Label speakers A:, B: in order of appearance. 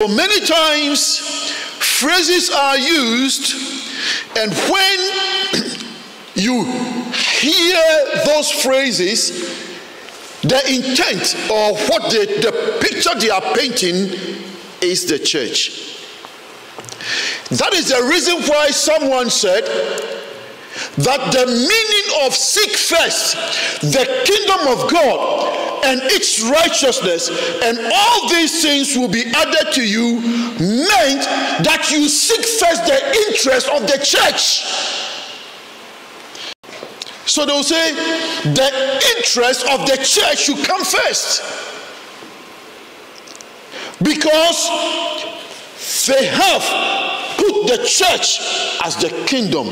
A: So many times phrases are used, and when you hear those phrases, the intent or what the, the picture they are painting is the church. That is the reason why someone said that the meaning of seek first the kingdom of God and its righteousness, and all these things will be added to you, meant that you seek first the interest of the church. So they'll say the interest of the church should come first. Because they have put the church as the kingdom